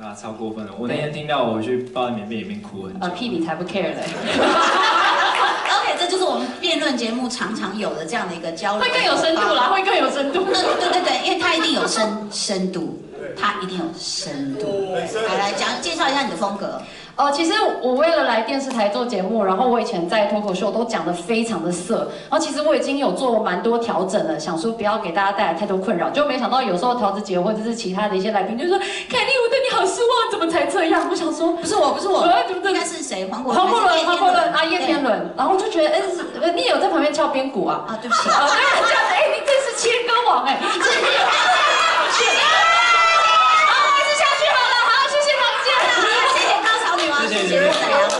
啊，超过分了！我那天听到，我去抱在棉被里面哭很久。啊屁，你才不 care 嘞！OK，这就是我们辩论节目常常有的这样的一个交流，会更有深度啦，会更有深度。对对对对，因为它一定有深深度，它一定有深度。来来讲介绍一下你的风格。哦，其实我为了来电视台做节目，然后我以前在脱口秀都讲的非常的色，然后其实我已经有做蛮多调整了，想说不要给大家带来太多困扰，就没想到有时候桃子姐或者是其他的一些来宾就说，凯莉我对你好失望，怎么才这样？我想说不是我，不是我呃怎么，应该是谁？黄国黄国伦，黄国伦啊，叶天伦，然后就觉得，哎，你有在旁边敲边鼓啊？啊，对不起，啊，Amen.